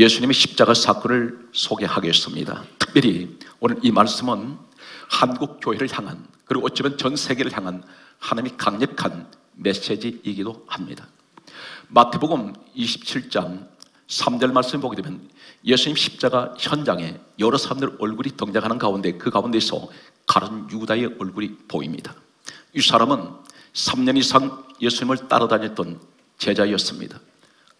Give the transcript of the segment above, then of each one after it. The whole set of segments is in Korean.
예수님의 십자가 사건을 소개하겠습니다. 특별히 오늘 이 말씀은 한국 교회를 향한 그리고 어쩌면 전 세계를 향한 하나님의 강력한 메시지이기도 합니다. 마태복음 27장 3절 말씀 보게 되면 예수님 십자가 현장에 여러 사람들 얼굴이 등장하는 가운데 그 가운데서 가른 유다의 얼굴이 보입니다. 이 사람은 3년 이상 예수님을 따라다녔던 제자였습니다.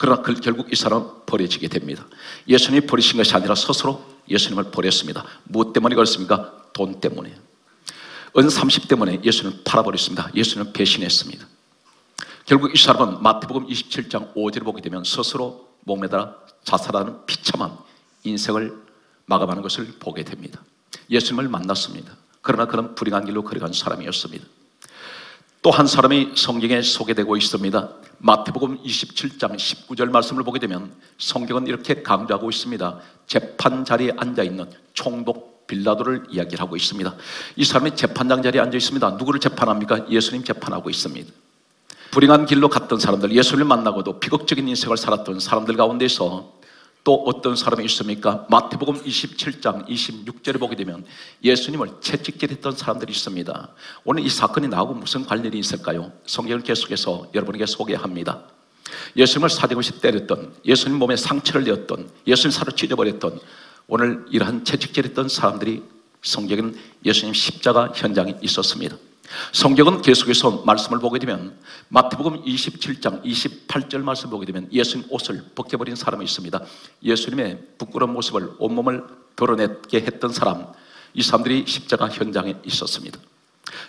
그러나 그 결국 이 사람은 버려지게 됩니다. 예수님이 버리신 것이 아니라 스스로 예수님을 버렸습니다. 무엇 때문에 그렇습니까? 돈 때문에. 은 30 때문에 예수님을 팔아버렸습니다. 예수님을 배신했습니다. 결국 이 사람은 마태복음 27장 5절을 보게 되면 스스로 목매달아 자살하는 비참한 인생을 마감하는 것을 보게 됩니다. 예수님을 만났습니다. 그러나 그는 불행한 길로 걸어간 사람이었습니다. 또 한 사람이 성경에 소개되고 있습니다. 마태복음 27장 19절 말씀을 보게 되면 성경은 이렇게 강조하고 있습니다. 재판 자리에 앉아 있는 총독 빌라도를 이야기하고 있습니다. 이 사람이 재판장 자리에 앉아 있습니다. 누구를 재판합니까? 예수님 재판하고 있습니다. 불행한 길로 갔던 사람들, 예수를 만나고도 비극적인 인생을 살았던 사람들 가운데서 또 어떤 사람이 있습니까? 마태복음 27장 26절에 보게 되면 예수님을 채찍질했던 사람들이 있습니다. 오늘 이 사건이 나하고 무슨 관련이 있을까요? 성경을 계속해서 여러분에게 소개합니다. 예수님을 사대고시 때렸던, 예수님 몸에 상처를 내었던, 예수님 살을 찢어버렸던 오늘 이러한 채찍질했던 사람들이 성경은 예수님 십자가 현장에 있었습니다. 성경은 계속해서 말씀을 보게 되면 마태복음 27장 28절 말씀 보게 되면 예수님 옷을 벗겨버린 사람이 있습니다. 예수님의 부끄러운 모습을 온몸을 드러내게 했던 사람, 이 사람들이 십자가 현장에 있었습니다.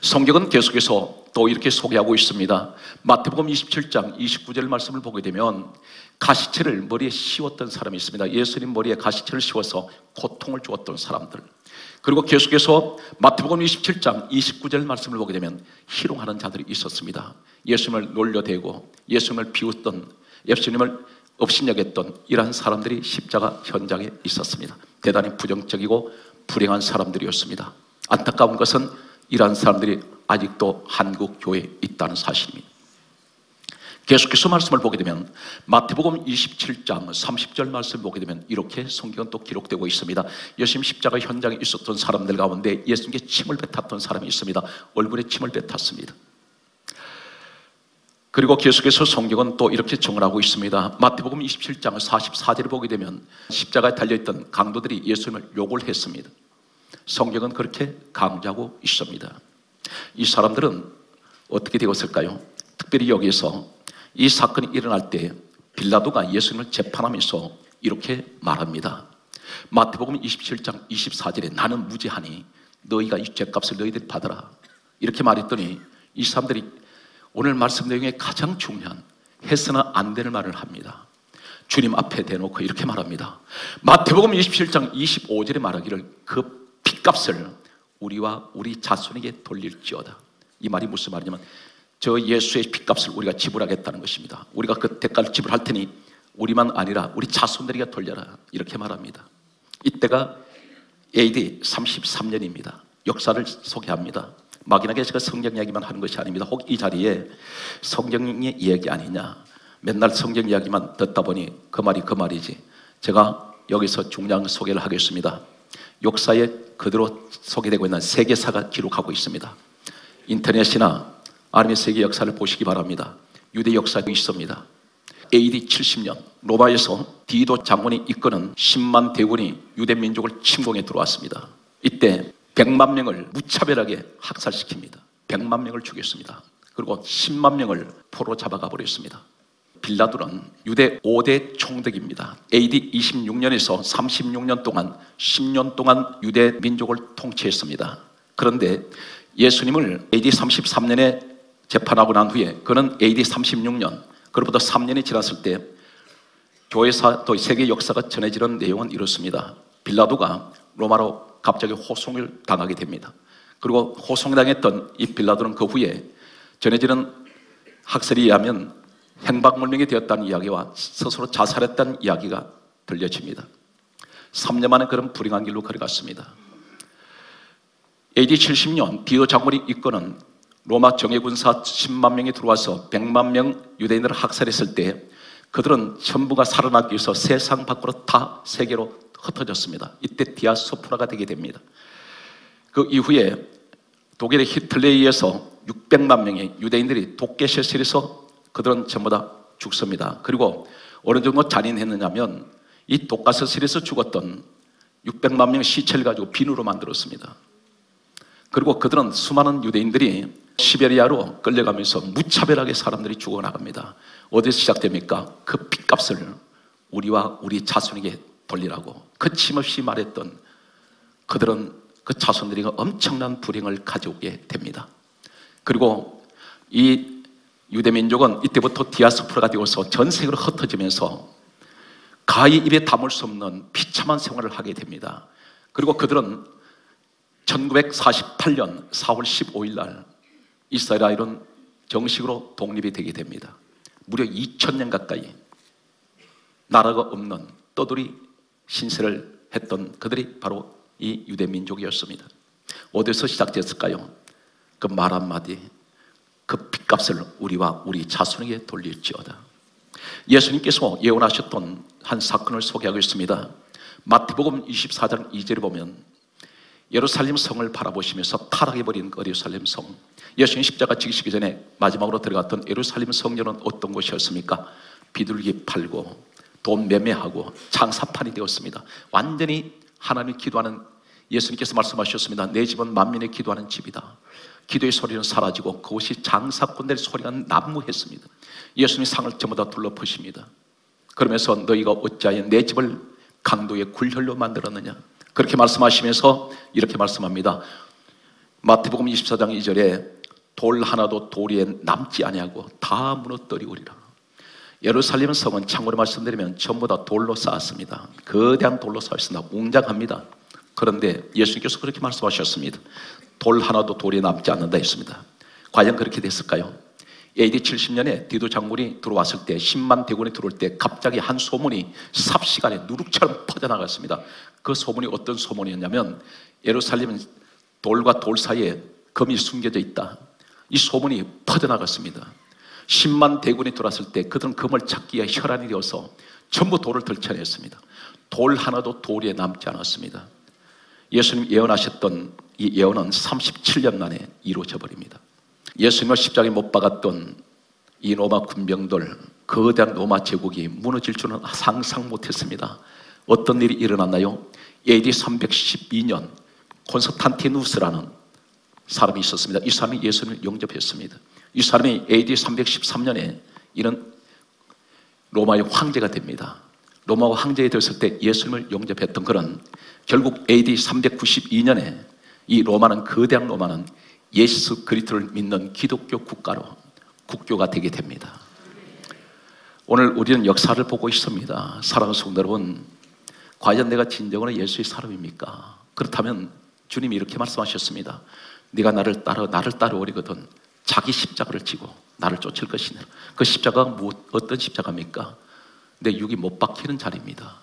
성경은 계속해서 또 이렇게 소개하고 있습니다. 마태복음 27장 29절 말씀을 보게 되면 가시체를 머리에 씌웠던 사람이 있습니다. 예수님 머리에 가시체를 씌워서 고통을 주었던 사람들. 그리고 계속해서 마태복음 27장 29절 말씀을 보게 되면 희롱하는 자들이 있었습니다. 예수님을 놀려대고 예수님을 비웃던 예수님을 업신여겼던 이러한 사람들이 십자가 현장에 있었습니다. 대단히 부정적이고 불행한 사람들이었습니다. 안타까운 것은 이러한 사람들이 아직도 한국 교회에 있다는 사실입니다. 계속해서 말씀을 보게 되면 마태복음 27장 30절 말씀을 보게 되면 이렇게 성경은 또 기록되고 있습니다. 예수님 십자가 현장에 있었던 사람들 가운데 예수님께 침을 뱉었던 사람이 있습니다. 얼굴에 침을 뱉었습니다. 그리고 계속해서 성경은 또 이렇게 정을 하고 있습니다. 마태복음 27장 44절을 보게 되면 십자가에 달려있던 강도들이 예수님을 욕을 했습니다. 성경은 그렇게 강조하고 있습니다. 이 사람들은 어떻게 되었을까요? 특별히 여기서 이 사건이 일어날 때 빌라도가 예수님을 재판하면서 이렇게 말합니다. 마태복음 27장 24절에 나는 무죄하니 너희가 이 죄값을 너희들이 받아라. 이렇게 말했더니 이 사람들이 오늘 말씀 내용에 가장 중요한 해서는 안 되는 말을 합니다. 주님 앞에 대놓고 이렇게 말합니다. 마태복음 27장 25절에 말하기를 그 핏값을 우리와 우리 자손에게 돌릴지어다. 이 말이 무슨 말이냐면 저 예수의 핏값을 우리가 지불하겠다는 것입니다. 우리가 그 대가를 지불할 테니 우리만 아니라 우리 자손들에게 돌려라. 이렇게 말합니다. 이때가 AD 33년입니다. 역사를 소개합니다. 막연하게 제가 성경 이야기만 하는 것이 아닙니다. 혹 이 자리에 성경의 이야기 아니냐. 맨날 성경 이야기만 듣다 보니 그 말이 그 말이지. 제가 여기서 중요한 소개를 하겠습니다. 역사에 그대로 소개되고 있는 세계사가 기록하고 있습니다. 인터넷이나 아니면 세계 역사를 보시기 바랍니다. 유대 역사도 있습니다. AD 70년 로마에서 디도 장군이 이끄는 10만 대군이 유대 민족을 침공해 들어왔습니다. 이때 100만 명을 무차별하게 학살시킵니다. 100만 명을 죽였습니다. 그리고 10만 명을 포로 잡아가 버렸습니다. 빌라도는 유대 5대 총독입니다. AD 26년에서 36년 동안 10년 동안 유대 민족을 통치했습니다. 그런데 예수님을 AD 33년에 재판하고 난 후에 그는 AD 36년 그로부터 3년이 지났을 때 교회사 또 세계 역사가 전해지는 내용은 이렇습니다. 빌라도가 로마로 갑자기 호송을 당하게 됩니다. 그리고 호송당했던 이 빌라도는 그 후에 전해지는 학설에 의하면 행방불명이 되었다는 이야기와 스스로 자살했다는 이야기가 들려집니다. 3년 만에 그런 불행한 길로 걸어갔습니다. AD 70년 디오 장군이 이끄는 로마 정예군사 10만 명이 들어와서 100만 명 유대인들을 학살했을 때 그들은 전부가 살아나기 위해서 세상 밖으로 다 세계로 흩어졌습니다. 이때 디아스포라가 되게 됩니다. 그 이후에 독일의 히틀러에 의해서 600만 명의 유대인들이 독개실실에서 그들은 전부 다 죽습니다. 그리고 어느 정도 잔인했느냐면 이 독가스실에서 죽었던 600만 명의 시체를 가지고 비누로 만들었습니다. 그리고 그들은 수많은 유대인들이 시베리아로 끌려가면서 무차별하게 사람들이 죽어나갑니다. 어디서 시작됩니까? 그 핏값을 우리와 우리 자손에게 돌리라고 거침없이 말했던 그들은 그 자손들이 엄청난 불행을 가져오게 됩니다. 그리고 이 유대민족은 이때부터 디아스포라가 되어서 전 세계로 흩어지면서 가히 입에 담을 수 없는 비참한 생활을 하게 됩니다. 그리고 그들은 1948년 4월 15일 날 이스라엘은 정식으로 독립이 되게 됩니다. 무려 2000년 가까이 나라가 없는 떠돌이 신세를 했던 그들이 바로 이 유대 민족이었습니다. 어디서 시작됐을까요? 그 말 한마디, 그 핏값을 우리와 우리 자손에게 돌릴지어다. 예수님께서 예언하셨던 한 사건을 소개하고 있습니다. 마태복음 24장 2절에 보면 예루살렘 성을 바라보시면서 타락해버린 그 예루살렘 성. 예수님 십자가 지기시기 전에 마지막으로 들어갔던 예루살렘 성전은 어떤 곳이었습니까? 비둘기 팔고 돈 매매하고 장사판이 되었습니다. 완전히 하나님 기도하는 예수님께서 말씀하셨습니다. 내 집은 만민의 기도하는 집이다. 기도의 소리는 사라지고 그곳이 장사꾼들의 소리가 난무했습니다. 예수님 상을 전부 다 둘러보십니다. 그러면서 너희가 어찌하여 내 집을 강도의 굴혈로 만들었느냐? 그렇게 말씀하시면서 이렇게 말씀합니다. 마태복음 24장 2절에 돌 하나도 돌에 남지 아니하고 다 무너뜨리우리라. 예루살렘 성은 참고로 말씀드리면 전부 다 돌로 쌓았습니다. 거대한 돌로 쌓았습니다. 웅장합니다. 그런데 예수님께서 그렇게 말씀하셨습니다. 돌 하나도 돌에 남지 않는다 했습니다. 과연 그렇게 됐을까요? AD 70년에 디도 장군이 들어왔을 때 10만 대군이 들어올 때 갑자기 한 소문이 삽시간에 누룩처럼 퍼져나갔습니다. 그 소문이 어떤 소문이었냐면 예루살렘은 돌과 돌 사이에 금이 숨겨져 있다. 이 소문이 퍼져나갔습니다. 10만 대군이 들어왔을 때 그들은 금을 찾기 위해 혈안이 되어서 전부 돌을 들쳐냈습니다. 돌 하나도 돌에 남지 않았습니다. 예수님 예언하셨던 이 예언은 37년 만에 이루어져 버립니다. 예수님을 십자가에 못 박았던 이 로마 군병들, 거대한 로마 제국이 무너질 줄은 상상 못했습니다. 어떤 일이 일어났나요? AD 312년 콘스탄티누스라는 사람이 있었습니다. 이 사람이 예수님을 영접했습니다. 이 사람이 AD 313년에 이런 로마의 황제가 됩니다. 로마 황제가 되었을 때 예수님을 영접했던 그런 결국 AD 392년에 이 로마는 거대한 로마는 예수 그리스도를 믿는 기독교 국가로 국교가 되게 됩니다. 오늘 우리는 역사를 보고 있습니다. 사랑하는 성도 여러분, 과연 내가 진정으로 예수의 사람입니까? 그렇다면 주님이 이렇게 말씀하셨습니다. 네가 나를 따라 나를 따라오리거든 자기 십자가를 지고 나를 쫓을 것이냐. 그 십자가가 뭐, 어떤 십자가입니까? 내 육이 못 박히는 자리입니다.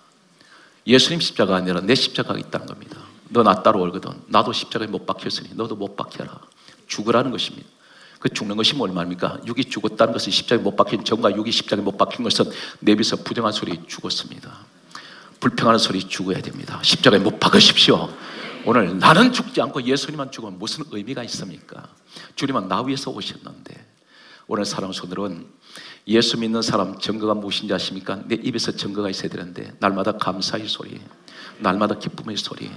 예수님 십자가 아니라 내 십자가가 있다는 겁니다. 너 나 따라오거든. 나도 십자가에 못 박혔으니 너도 못 박혀라. 죽으라는 것입니다. 그 죽는 것이 뭘 말입니까? 육이 죽었다는 것은 십자가에 못 박힌 전과 육이 십자가에 못 박힌 것은 내비서 부정한 소리 죽었습니다. 불평하는 소리 죽어야 됩니다. 십자가에 못 박으십시오. 오늘 나는 죽지 않고 예수님만 죽으면 무슨 의미가 있습니까? 주님은 나 위해서 오셨는데 오늘 사랑 손들은 예수 믿는 사람 증거가 무엇인지 아십니까? 내 입에서 증거가 있어야 되는데 날마다 감사의 소리, 날마다 기쁨의 소리,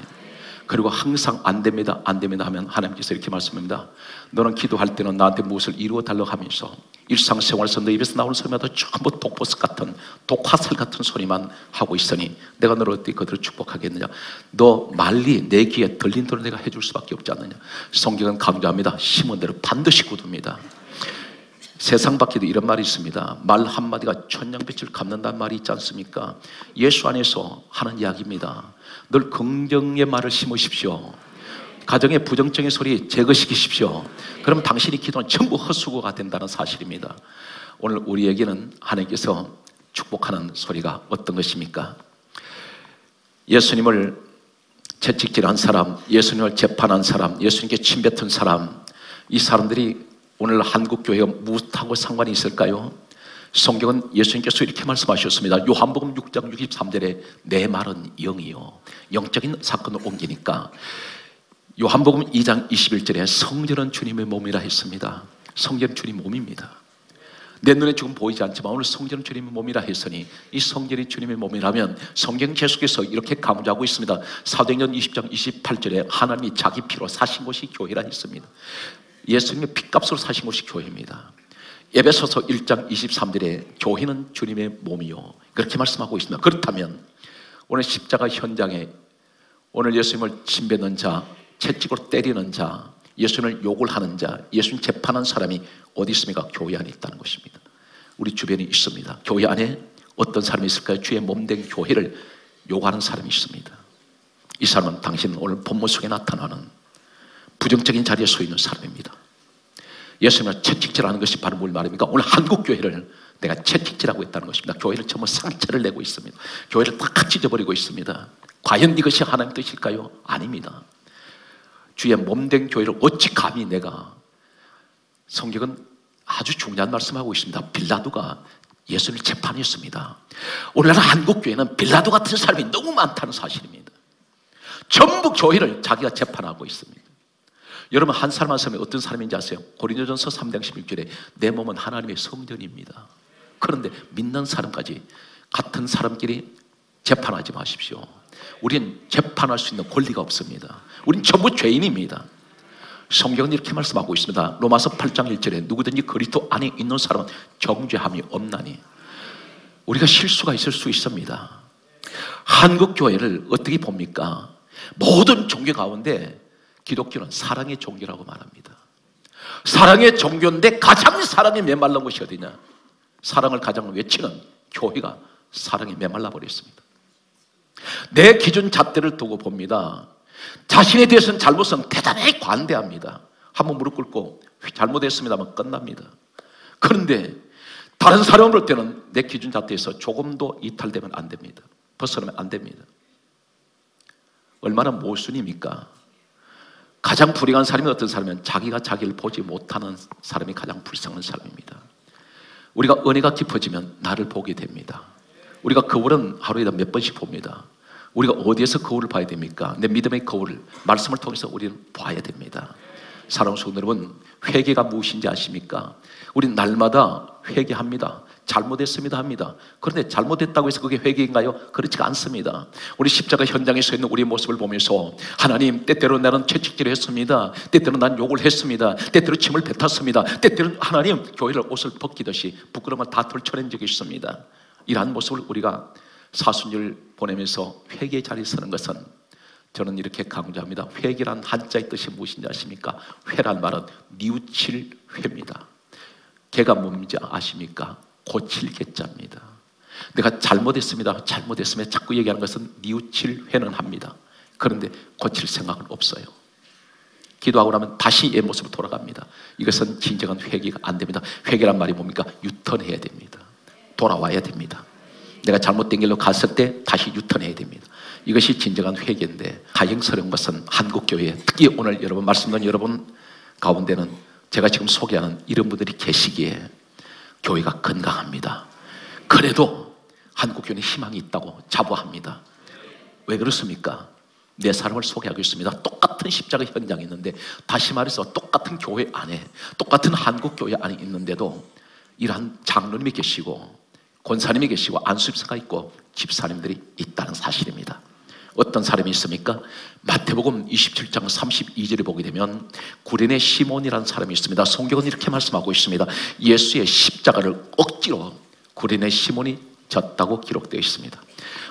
그리고 항상 안 됩니다, 안 됩니다 하면 하나님께서 이렇게 말씀합니다. 너는 기도할 때는 나한테 무엇을 이루어 달라고 하면서 일상생활에서 너 입에서 나오는 소리마다 전부 독보스 같은 독화살 같은 소리만 하고 있으니 내가 너를 어떻게 그들을 축복하겠느냐? 너 말리 내 귀에 들린 대로 내가 해줄 수밖에 없지 않느냐? 성경은 강조합니다. 심은 대로 반드시 굳습니다. 세상 밖에도 이런 말이 있습니다. 말 한마디가 천냥빛을 갚는다는 말이 있지 않습니까? 예수 안에서 하는 이야기입니다. 늘 긍정의 말을 심으십시오. 가정의 부정적인 소리 제거시키십시오. 그럼 당신이 기도는 전부 헛수고가 된다는 사실입니다. 오늘 우리에게는 하나님께서 축복하는 소리가 어떤 것입니까? 예수님을 채찍질한 사람, 예수님을 재판한 사람, 예수님께 침뱉은 사람, 이 사람들이 오늘 한국 교회가 무엇하고 상관이 있을까요? 성경은 예수님께서 이렇게 말씀하셨습니다. 요한복음 6장 63절에 내 말은 영이요. 영적인 사건을 옮기니까 요한복음 2장 21절에 성전은 주님의 몸이라 했습니다. 성전은 주님 몸입니다. 내 눈에 지금 보이지 않지만 오늘 성전은 주님의 몸이라 했으니 이 성전이 주님의 몸이라면 성경 계속해서 이렇게 강조하고 있습니다. 사도행전 20장 28절에 하나님이 자기 피로 사신 것이 교회라 했습니다. 예수님의 피값으로 사신 것이 교회입니다. 에베소서 1장 23절에 교회는 주님의 몸이요. 그렇게 말씀하고 있습니다. 그렇다면 오늘 십자가 현장에 오늘 예수님을 침뱉는 자, 채찍으로 때리는 자, 예수님을 욕을 하는 자, 예수님 재판한 사람이 어디 있습니까? 교회 안에 있다는 것입니다. 우리 주변에 있습니다. 교회 안에 어떤 사람이 있을까요? 주의 몸된 교회를 욕하는 사람이 있습니다. 이 사람은 당신 오늘 본문 속에 나타나는 부정적인 자리에 서 있는 사람입니다. 예수님을 채찍질하는 것이 바로 뭘 말입니까? 오늘 한국 교회를 내가 채찍질하고 있다는 것입니다. 교회를 전부 상처를 내고 있습니다. 교회를 다 찢어버리고 있습니다. 과연 이것이 하나님 뜻일까요? 아닙니다. 주의 몸된 교회를 어찌 감히 내가 성경은 아주 중요한 말씀하고 있습니다. 빌라도가 예수를 재판했습니다. 오늘날 한국 교회는 빌라도 같은 사람이 너무 많다는 사실입니다. 전부 교회를 자기가 재판하고 있습니다. 여러분 한 사람 한 사람이 어떤 사람인지 아세요? 고린도전서 3장 16절에 내 몸은 하나님의 성전입니다. 그런데 믿는 사람까지 같은 사람끼리 재판하지 마십시오. 우린 재판할 수 있는 권리가 없습니다. 우린 전부 죄인입니다. 성경은 이렇게 말씀하고 있습니다. 로마서 8장 1절에 누구든지 그리스도 안에 있는 사람은 정죄함이 없나니 우리가 실수가 있을 수 있습니다. 한국 교회를 어떻게 봅니까? 모든 종교 가운데 기독교는 사랑의 종교라고 말합니다. 사랑의 종교인데 가장 사랑에 메말른 것이 어디냐? 사랑을 가장 외치는 교회가 사랑에 메말라 버렸습니다. 내 기준 잣대를 두고 봅니다. 자신에 대해서는 잘못은 대단히 관대합니다. 한번 무릎 꿇고 잘못했습니다만 끝납니다. 그런데 다른 사람을 볼 때는 내 기준 잣대에서 조금도 이탈되면 안 됩니다. 벗어나면 안 됩니다. 얼마나 모순입니까? 가장 불행한 사람이 어떤 사람이면 자기가 자기를 보지 못하는 사람이 가장 불쌍한 사람입니다. 우리가 은혜가 깊어지면 나를 보게 됩니다. 우리가 거울은 하루에 몇 번씩 봅니다. 우리가 어디에서 거울을 봐야 됩니까? 내 믿음의 거울을 말씀을 통해서 우리는 봐야 됩니다. 성도 여러분, 회개가 무엇인지 아십니까? 우리는 날마다 회개합니다. 잘못했습니다 합니다. 그런데 잘못했다고 해서 그게 회개인가요? 그렇지가 않습니다. 우리 십자가 현장에 서 있는 우리의 모습을 보면서 하나님 때때로 나는 채찍질을 했습니다. 때때로 난 욕을 했습니다. 때때로 침을 뱉었습니다. 때때로 하나님 교회를 옷을 벗기듯이 부끄러움을 다 털쳐낸 적이 있습니다. 이러한 모습을 우리가 사순절 보내면서 회개 자리에 서는 것은 저는 이렇게 강조합니다. 회개란 한자의 뜻이 무엇인지 아십니까? 회란 말은 뉘우칠 회입니다. 개가 뭔지 아십니까? 고칠 개자입니다. 내가 잘못했습니다. 잘못했으면 자꾸 얘기하는 것은 뉘우칠 회는 합니다. 그런데 고칠 생각은 없어요. 기도하고 나면 다시 옛 모습으로 돌아갑니다. 이것은 진정한 회개가 안 됩니다. 회개란 말이 뭡니까? 유턴해야 됩니다. 돌아와야 됩니다. 내가 잘못된 길로 갔을 때 다시 유턴해야 됩니다. 이것이 진정한 회개인데 다행스러운 것은 한국교회 특히 오늘 여러분 말씀 듣는 여러분 가운데는 제가 지금 소개하는 이런 분들이 계시기에 교회가 건강합니다. 그래도 한국교회는 희망이 있다고 자부합니다. 왜 그렇습니까? 내 사람을 소개하고 있습니다. 똑같은 십자가 현장에 있는데 다시 말해서 똑같은 교회 안에 똑같은 한국 교회 안에 있는데도 이러한 장로님이 계시고 권사님이 계시고 안수집사가 있고 집사님들이 있다는 사실입니다. 어떤 사람이 있습니까? 마태복음 27장 32절에 보게 되면 구레네 시몬이라는 사람이 있습니다. 성경은 이렇게 말씀하고 있습니다. 예수의 십자가를 억지로 구레네 시몬이 졌다고 기록되어 있습니다.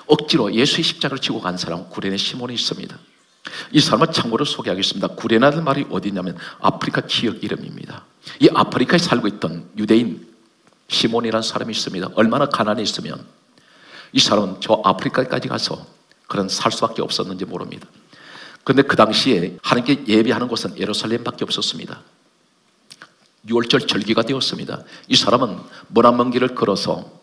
억지로 예수의 십자가를 지고 간 사람 구레네 시몬이 있습니다. 이 사람은 참고로 소개하겠습니다. 구레나는 말이 어디냐면 아프리카 지역 이름입니다. 이 아프리카에 살고 있던 유대인 시몬이라는 사람이 있습니다. 얼마나 가난해 있으면 이 사람은 저 아프리카까지 가서 그런 살 수밖에 없었는지 모릅니다. 그런데 그 당시에 하나님께 예배하는 곳은 예루살렘밖에 없었습니다. 6월절 절기가 되었습니다. 이 사람은 머난 먼 길을 걸어서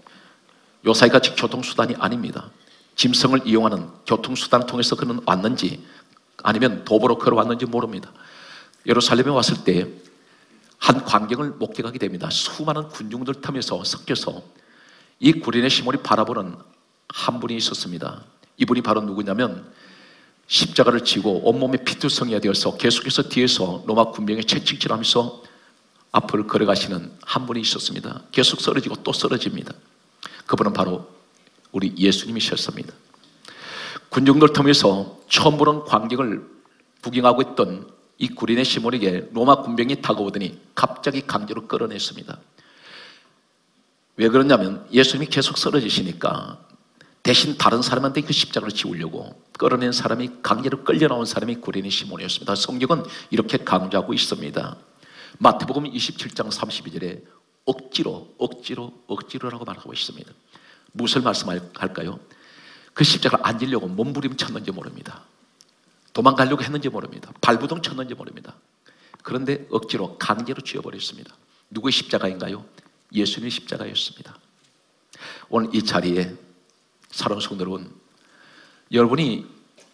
요사이같이 교통수단이 아닙니다. 짐승을 이용하는 교통수단을 통해서 그는 왔는지 아니면 도보로 걸어왔는지 모릅니다. 예루살렘에 왔을 때 한 광경을 목격하게 됩니다. 수많은 군중들 틈에서 섞여서 이 구린의 시몬이 바라보는 한 분이 있었습니다. 이분이 바로 누구냐면 십자가를 지고 온몸에 피투성이가 되어서 계속해서 뒤에서 로마 군병에 채찍질하면서 앞을 걸어가시는 한 분이 있었습니다. 계속 쓰러지고 또 쓰러집니다. 그분은 바로 우리 예수님이셨습니다. 군중들 틈에서 처음 보는 광경을 구경하고 있던 이 구린의 시몬에게 로마 군병이 다가오더니 갑자기 강제로 끌어냈습니다. 왜 그러냐면 예수님이 계속 쓰러지시니까 대신 다른 사람한테 그 십자가를 지우려고 끌어낸 사람이 강제로 끌려 나온 사람이 구린의 시몬이었습니다. 성경은 이렇게 강조하고 있습니다. 마태복음 27장 32절에 억지로 억지로 억지로라고 말하고 있습니다. 무엇을 말씀할까요? 그 십자가를 앉으려고 몸부림쳤는지 모릅니다. 도망가려고 했는지 모릅니다. 발부동 쳤는지 모릅니다. 그런데 억지로 강제로 쥐어버렸습니다. 누구의 십자가인가요? 예수님의 십자가였습니다. 오늘 이 자리에 사랑하는 성도 여러분, 여러분이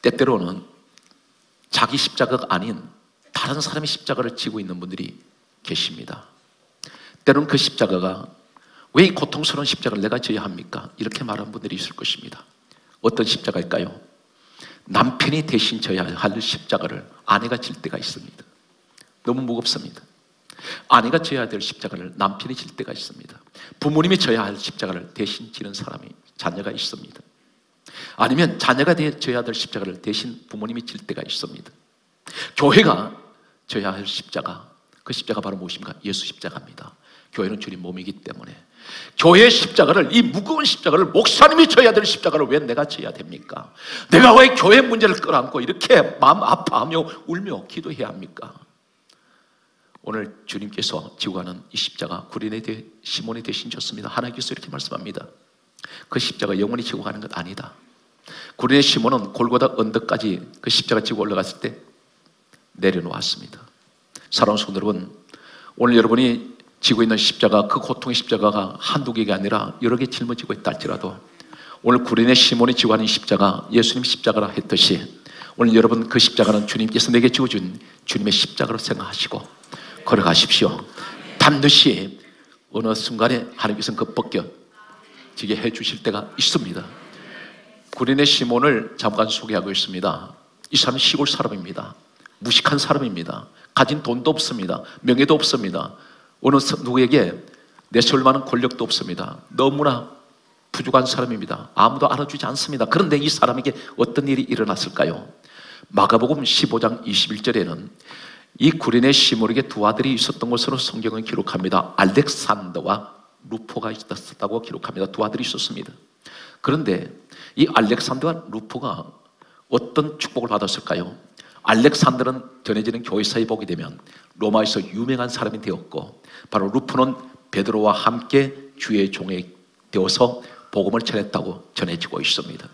때때로는 자기 십자가가 아닌 다른 사람의 십자가를 지고 있는 분들이 계십니다. 때로는 그 십자가가 왜 이 고통스러운 십자가를 내가 져야 합니까? 이렇게 말하는 분들이 있을 것입니다. 어떤 십자가일까요? 남편이 대신 져야 할 십자가를 아내가 질 때가 있습니다. 너무 무겁습니다. 아내가 져야 될 십자가를 남편이 질 때가 있습니다. 부모님이 져야 할 십자가를 대신 지는 사람이 자녀가 있습니다. 아니면 자녀가 져야 될 십자가를 대신 부모님이 질 때가 있습니다. 교회가 져야 할 십자가, 그 십자가 바로 무엇입니까? 예수 십자가입니다. 교회는 주님 몸이기 때문에 교회의 십자가를 이 무거운 십자가를 목사님이 져야 될 십자가를 왜 내가 져야 됩니까? 내가 왜 교회 문제를 끌어안고 이렇게 마음 아파하며 울며 기도해야 합니까? 오늘 주님께서 지고 가는 이 십자가 구린의 대, 시몬의 대신 졌습니다. 하나님께서 이렇게 말씀합니다. 그 십자가 영원히 지고 가는 것 아니다. 구린의 시몬은 골고다 언덕까지 그 십자가 지고 올라갔을 때 내려놓았습니다. 사랑하는 성도 여러분, 오늘 여러분이 지고 있는 십자가, 그 고통의 십자가가 한두 개가 아니라 여러 개 짊어지고 있다 할지라도 오늘 구린의 시몬이 지고 가는 십자가, 예수님 십자가라 했듯이 오늘 여러분 그 십자가는 주님께서 내게 지어준 주님의 십자가로 생각하시고 걸어가십시오. 반드시 어느 순간에 하나님께서는 그 벗겨 지게 해 주실 때가 있습니다. 구린의 시몬을 잠깐 소개하고 있습니다. 이 사람은 시골 사람입니다. 무식한 사람입니다. 가진 돈도 없습니다. 명예도 없습니다. 어느 누구에게 내세울 만한 권력도 없습니다. 너무나 부족한 사람입니다. 아무도 알아주지 않습니다. 그런데 이 사람에게 어떤 일이 일어났을까요? 마가복음 15장 21절에는 이 구린의 시몬에게 두 아들이 있었던 것으로 성경은 기록합니다. 알렉산더와 루포가 있었다고 기록합니다. 두 아들이 있었습니다. 그런데 이 알렉산더와 루포가 어떤 축복을 받았을까요? 알렉산더는 전해지는 교회사에 보게 되면 로마에서 유명한 사람이 되었고 바로 루프는 베드로와 함께 주의 종이 되어서 복음을 전했다고 전해지고 있습니다.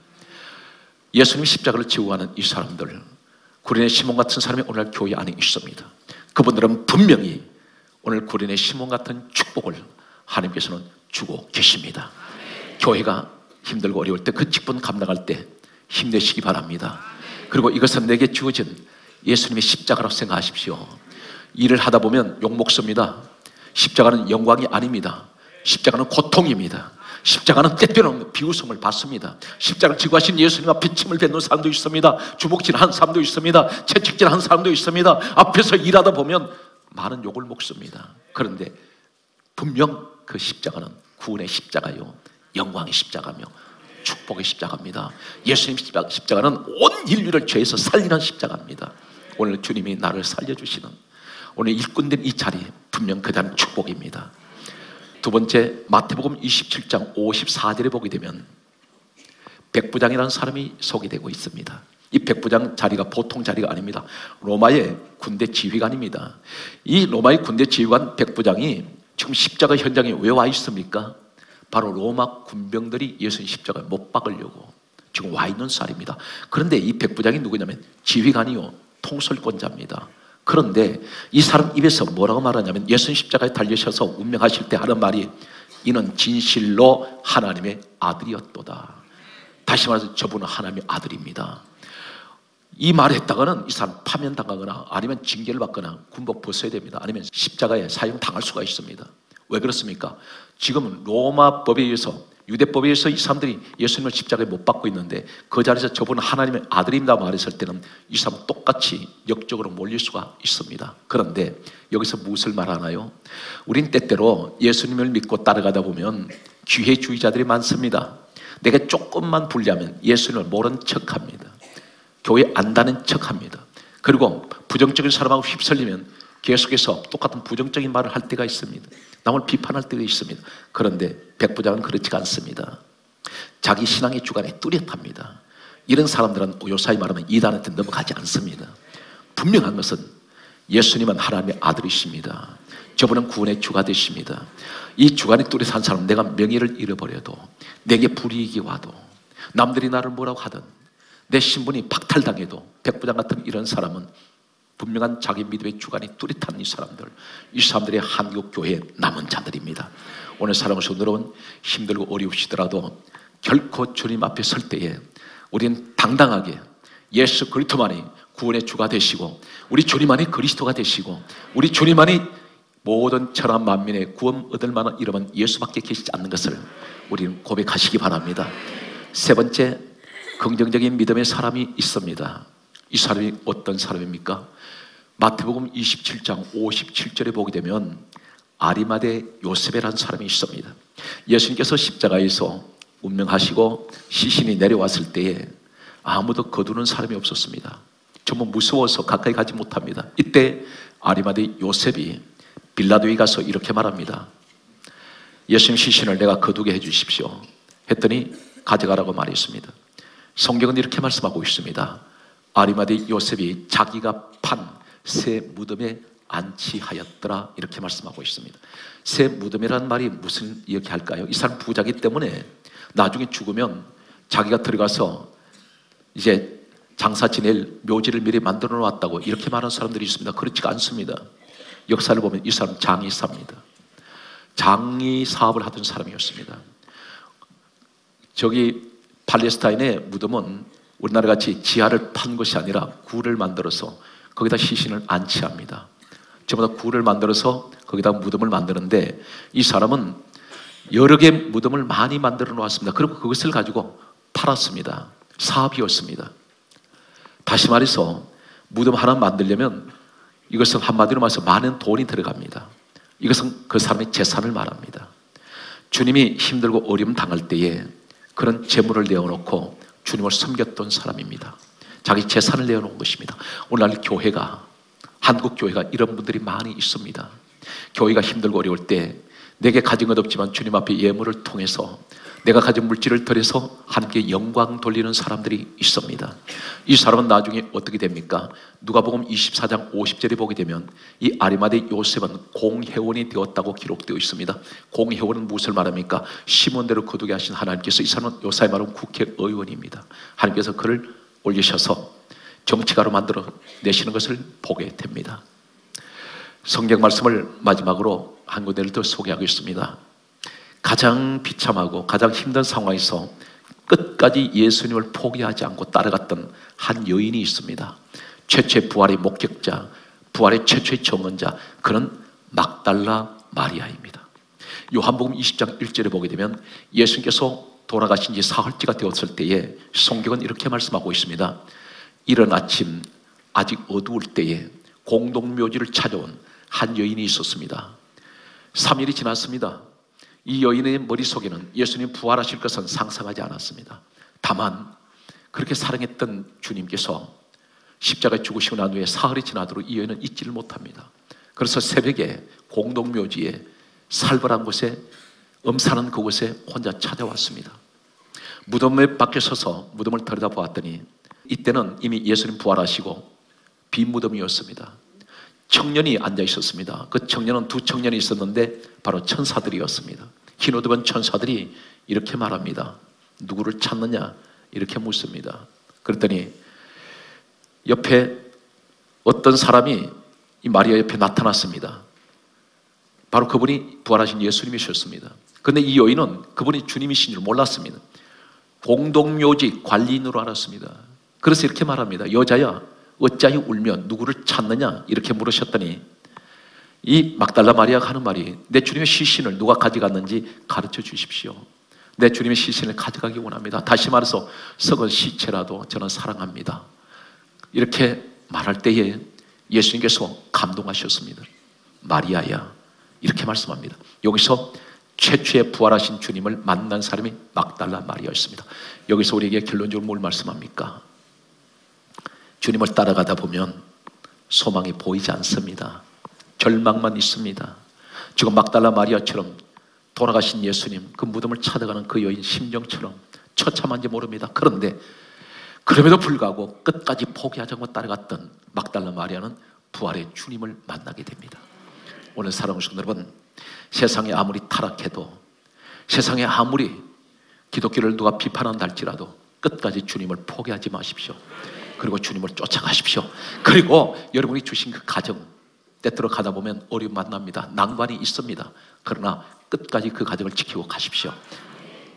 예수님 십자가를 지고 가는 이 사람들 구린의 시몬 같은 사람이 오늘 교회 안에 있습니다. 그분들은 분명히 오늘 구린의 시몬 같은 축복을 하나님께서는 주고 계십니다. 교회가 힘들고 어려울 때 그 직분 감당할 때 힘내시기 바랍니다. 그리고 이것은 내게 주어진 예수님의 십자가라고 생각하십시오. 일을 하다 보면 욕먹습니다. 십자가는 영광이 아닙니다. 십자가는 고통입니다. 십자가는 때때로는 비웃음을 받습니다. 십자가를 지고 하신 예수님 앞에 침을 뱉는 사람도 있습니다. 주먹질 한 사람도 있습니다. 채찍질 한 사람도 있습니다. 앞에서 일하다 보면 많은 욕을 먹습니다. 그런데 분명 그 십자가는 구원의 십자가요. 영광의 십자가며 축복의 십자가입니다. 예수님 십자가는 온 인류를 죄에서 살리는 십자가입니다. 오늘 주님이 나를 살려주시는 오늘 일꾼된 이 자리 분명 그 다음 축복입니다. 두 번째 마태복음 27장 54절에 보게 되면 백부장이라는 사람이 소개되고 있습니다. 이 백부장 자리가 보통 자리가 아닙니다. 로마의 군대 지휘관입니다. 이 로마의 군대 지휘관 백부장이 지금 십자가 현장에 왜 와 있습니까? 바로 로마 군병들이 예수님 십자가에 못 박으려고 지금 와 있는 사람입니다. 그런데 이 백부장이 누구냐면 지휘관이요 통솔권자입니다. 그런데 이 사람 입에서 뭐라고 말하냐면 예수님 십자가에 달리셔서 운명하실 때 하는 말이 이는 진실로 하나님의 아들이었도다. 다시 말해서 저분은 하나님의 아들입니다. 이 말을 했다가는 이 사람 파면당하거나 아니면 징계를 받거나 군복 벗어야 됩니다. 아니면 십자가에 사용당할 수가 있습니다. 왜 그렇습니까? 지금은 로마 법에 의해서 유대법에 의해서 이 사람들이 예수님을 십자가에 못 박고 있는데 그 자리에서 저분은 하나님의 아들입니다 말했을 때는 이 사람은 똑같이 역적으로 몰릴 수가 있습니다. 그런데 여기서 무엇을 말하나요? 우린 때때로 예수님을 믿고 따라가다 보면 기회주의자들이 많습니다. 내가 조금만 불리하면 예수님을 모른 척합니다. 교회 안다는 척 합니다. 그리고 부정적인 사람하고 휩쓸리면 계속해서 똑같은 부정적인 말을 할 때가 있습니다. 남을 비판할 때가 있습니다. 그런데 백부장은 그렇지가 않습니다. 자기 신앙의 주관에 뚜렷합니다. 이런 사람들은 요사이 말하면 이단한테 넘어가지 않습니다. 분명한 것은 예수님은 하나님의 아들이십니다. 저분은 구원의 주가 되십니다. 이 주관이 뚜렷한 사람은 내가 명예를 잃어버려도 내게 불이익이 와도 남들이 나를 뭐라고 하든 내 신분이 박탈당해도 백부장 같은 이런 사람은 분명한 자기 믿음의 주관이 뚜렷한 이 사람들, 이 사람들이 한국 교회의 남은 자들입니다. 오늘 사랑을 손들어온 힘들고 어려우시더라도 결코 주님 앞에 설 때에 우리는 당당하게 예수 그리스도만이 구원의 주가 되시고 우리 주님만이 그리스도가 되시고 우리 주님만이 모든 천한 만민의 구원 얻을 만한 이름은 예수밖에 계시지 않는 것을 우리는 고백하시기 바랍니다. 세 번째 긍정적인 믿음의 사람이 있습니다. 이 사람이 어떤 사람입니까? 마태복음 27장 57절에 보게 되면 아리마대 요셉이라는 사람이 있습니다. 예수님께서 십자가에서 운명하시고 시신이 내려왔을 때에 아무도 거두는 사람이 없었습니다. 정말 무서워서 가까이 가지 못합니다. 이때 아리마대 요셉이 빌라도에 가서 이렇게 말합니다. 예수님 시신을 내가 거두게 해주십시오. 했더니 가져가라고 말했습니다. 성경은 이렇게 말씀하고 있습니다. 아리마대 요셉이 자기가 판 새 무덤에 안치하였더라 이렇게 말씀하고 있습니다. 새 무덤이라는 말이 무슨 이야기할까요? 이 사람 부자기 때문에 나중에 죽으면 자기가 들어가서 이제 장사 지낼 묘지를 미리 만들어 놓았다고 이렇게 말하는 사람들이 있습니다. 그렇지가 않습니다. 역사를 보면 이 사람 장의사입니다. 장의 사업을 하던 사람이었습니다. 저기 팔레스타인의 무덤은 우리나라 같이 지하를 판 것이 아니라 굴을 만들어서 거기다 시신을 안치합니다. 전부 다 굴을 만들어서 거기다 무덤을 만드는데 이 사람은 여러 개 무덤을 많이 만들어 놓았습니다. 그리고 그것을 가지고 팔았습니다. 사업이었습니다. 다시 말해서 무덤 하나 만들려면 이것은 한마디로 말해서 많은 돈이 들어갑니다. 이것은 그 사람의 재산을 말합니다. 주님이 힘들고 어려움 당할 때에 그런 재물을 내어놓고 주님을 섬겼던 사람입니다. 자기 재산을 내어놓은 것입니다. 오늘날 교회가 한국 교회가 이런 분들이 많이 있습니다. 교회가 힘들고 어려울 때 내게 가진 것 없지만 주님 앞에 예물을 통해서 내가 가진 물질을 들여서 하나님께 영광 돌리는 사람들이 있습니다. 이 사람은 나중에 어떻게 됩니까? 누가복음 24장 50절에 보게 되면 이 아리마대 요셉은 공회원이 되었다고 기록되어 있습니다. 공회원은 무엇을 말합니까? 시몬대로 거두게 하신 하나님께서 이 사람은 요사이 말하면 국회의원입니다. 하나님께서 그를 올리셔서 정치가로 만들어 내시는 것을 보게 됩니다. 성경 말씀을 마지막으로 한 군데를 더 소개하겠습니다. 가장 비참하고 가장 힘든 상황에서 끝까지 예수님을 포기하지 않고 따라갔던 한 여인이 있습니다. 최초의 부활의 목격자, 부활의 최초의 정언자, 그는 막달라 마리아입니다. 요한복음 20장 1절에 보게 되면 예수님께서 돌아가신 지 사흘째가 되었을 때에 성경은 이렇게 말씀하고 있습니다. 이른 아침 아직 어두울 때에 공동묘지를 찾아온 한 여인이 있었습니다. 3일이 지났습니다. 이 여인의 머릿속에는 예수님 부활하실 것은 상상하지 않았습니다. 다만 그렇게 사랑했던 주님께서 십자가에 죽으시고 난 후에 사흘이 지나도록 이 여인은 잊지를 못합니다. 그래서 새벽에 공동묘지에 살벌한 곳에 음사는 그곳에 혼자 찾아왔습니다. 무덤에 밖에 서서 무덤을 들여다보았더니 이때는 이미 예수님 부활하시고 빈 무덤이었습니다. 청년이 앉아 있었습니다. 그 청년은 두 청년이 있었는데 바로 천사들이었습니다. 흰 옷 입은 천사들이 이렇게 말합니다. 누구를 찾느냐? 이렇게 묻습니다. 그랬더니 옆에 어떤 사람이 이 마리아 옆에 나타났습니다. 바로 그분이 부활하신 예수님이셨습니다. 그런데 이 여인은 그분이 주님이신 줄 몰랐습니다. 공동묘지 관리인으로 알았습니다. 그래서 이렇게 말합니다. 여자야, 어찌하여 울며 누구를 찾느냐? 이렇게 물으셨더니 이 막달라 마리아가 하는 말이 내 주님의 시신을 누가 가져갔는지 가르쳐 주십시오. 내 주님의 시신을 가져가기 원합니다. 다시 말해서 썩은 시체라도 저는 사랑합니다. 이렇게 말할 때에 예수님께서 감동하셨습니다. 마리아야 이렇게 말씀합니다. 여기서 최초의 부활하신 주님을 만난 사람이 막달라 마리아였습니다. 여기서 우리에게 결론적으로 뭘 말씀합니까? 주님을 따라가다 보면 소망이 보이지 않습니다. 절망만 있습니다. 지금 막달라 마리아처럼 돌아가신 예수님 그 무덤을 찾아가는 그 여인 심정처럼 처참한지 모릅니다. 그런데 그럼에도 불구하고 끝까지 포기하지 않고 따라갔던 막달라 마리아는 부활의 주님을 만나게 됩니다. 오늘 사랑하는 여러분, 세상에 아무리 타락해도 세상에 아무리 기독교를 누가 비판한다 할지라도 끝까지 주님을 포기하지 마십시오. 그리고 주님을 쫓아가십시오. 그리고 여러분이 주신 그 가정 때때로 가다 보면 어려움 만납니다. 난관이 있습니다. 그러나 끝까지 그 가정을 지키고 가십시오.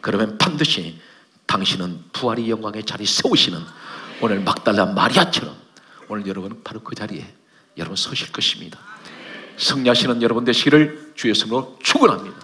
그러면 반드시 당신은 부활의 영광의 자리 세우시는 오늘 막달라 마리아처럼 오늘 여러분은 바로 그 자리에 여러분 서실 것입니다. 승리하시는 여러분 되시기를 주의 손으로 축원합니다.